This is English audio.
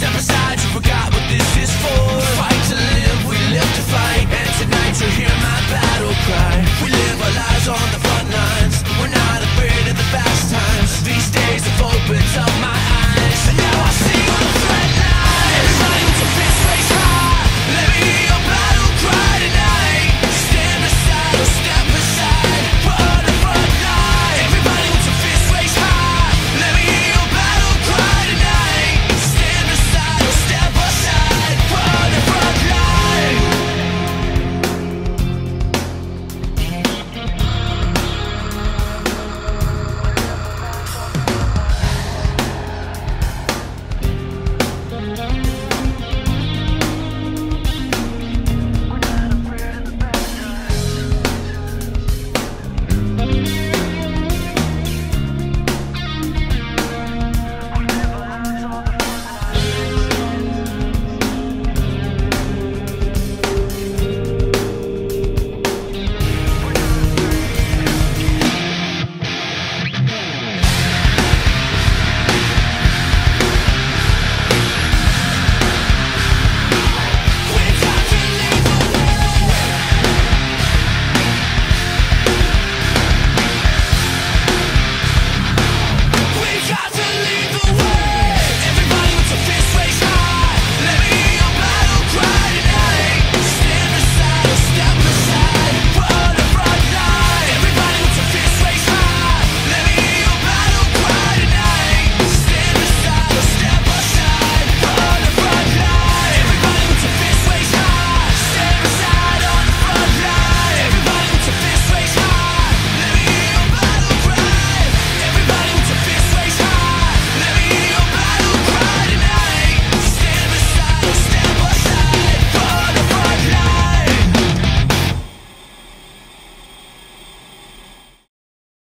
step aside.